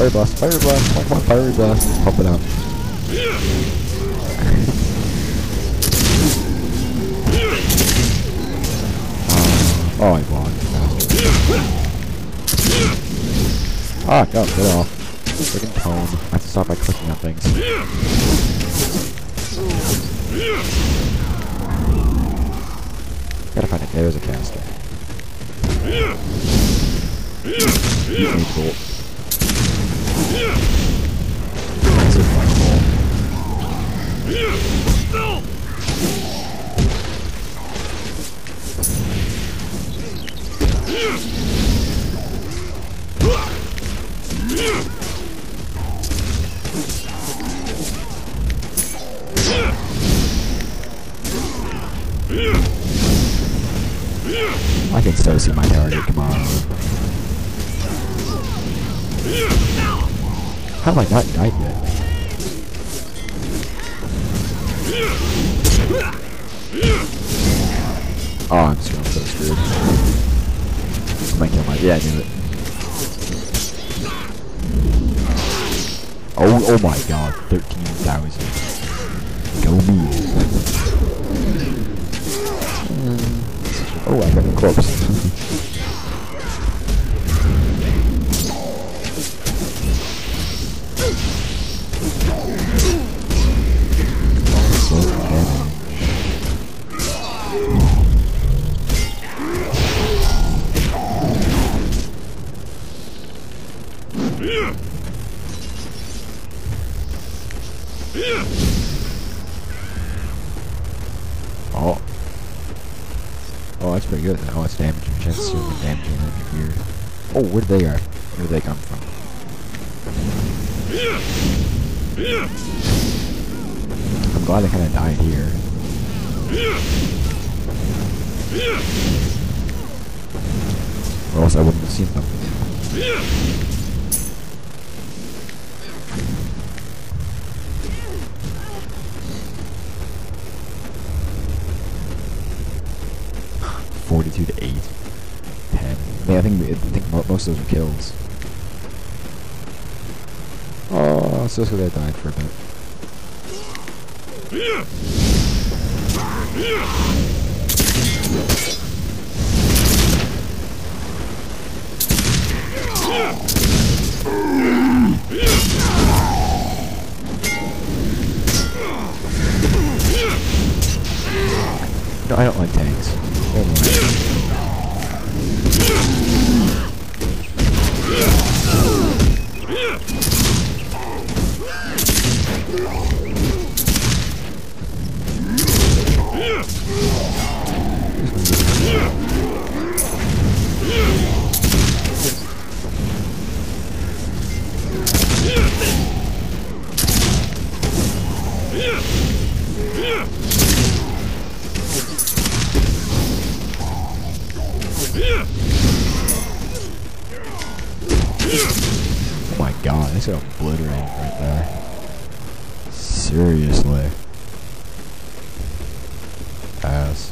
Fire blast, fire blast, one more fire blast, just pump it up. uh, oh, I blocked. Ah, go, get off. Freaking tone. I have to stop by clicking on things. Gotta find it. There's a caster. えっと How have I not died yet? Oh, I'm so, screwed. I might kill my- yeah, I knew it. Oh, oh my god, 13,000. Go me. Hmm. Oh, I got a corpse. Oh, that's pretty good. Oh, it's damaging. Chance to see damaging that'd be weird. Oh, where did they go? Where did they come from? I'm glad I kind of died here. Or else I wouldn't have seen them. Forty-two to eight. Ten. I, mean, I think I think mo- most of those are kills. Oh, so so they died for a bit. ね。Oh my god, this got obliterated right there. Seriously. Pass.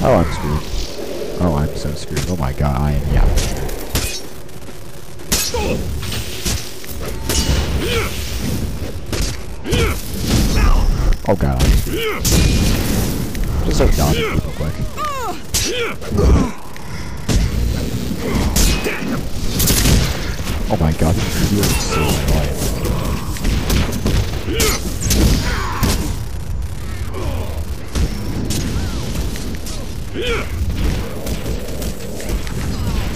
Oh, I'm screwed. Oh, I'm so screwed. Oh my god, I am, yeah. Oh god, Just start dodging people quick. Oh my god, this shield is so annoying.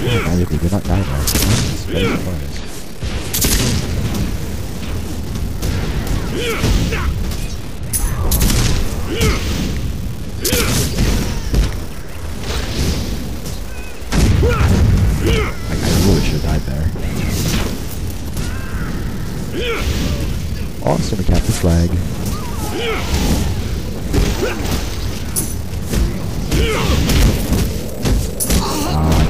Oh, maybe they did not die there. It's very close. the flag. Ah.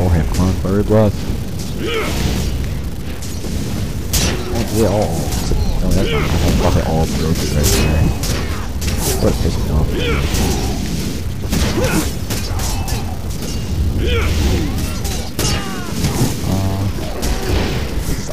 Or have clone bird blood. They all. No, that's not the whole They all broke right there. What a pissing off.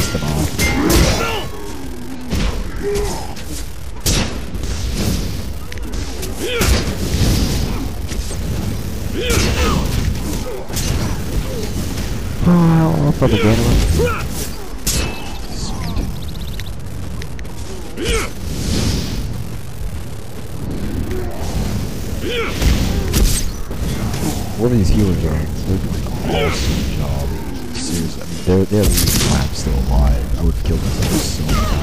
Pissed them off. Oh, I don't know propaganda. Sweet. What these healers are, awesome they're, they're the reason why I'm still alive. I would have killed myself so many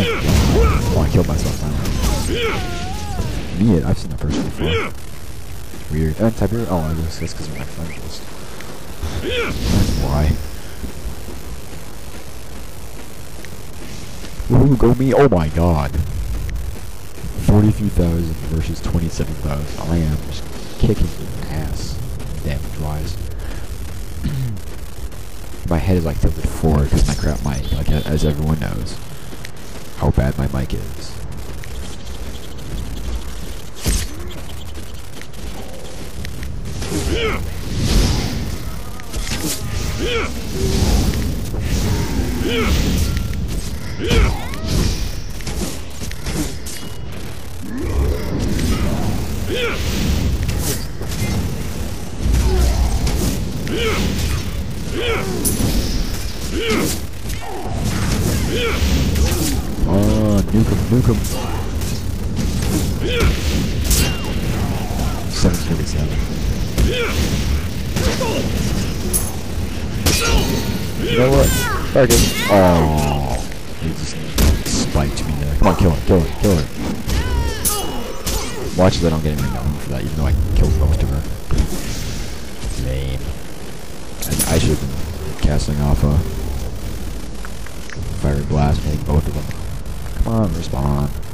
Oh, I killed myself now. Me, I've seen that person before. Weird. Uh, and Tiber? Oh, I guess that's because of my friend why. Ooh, go me. Oh my god. 43,000 versus 27,000. I am just kicking ass damage wise. My head is like tilted forward because my crap mic, like as everyone knows, how bad my mic is. Oh, nuke him, nuke him. 737. You know what? Target. Oh, he just spiked me there. Come on, kill him, kill him, kill him. Watch that I don't get anything down for that, even though I killed most of her. Lame. And I should have been casting off a fiery blast, maybe both of them. On, respawn.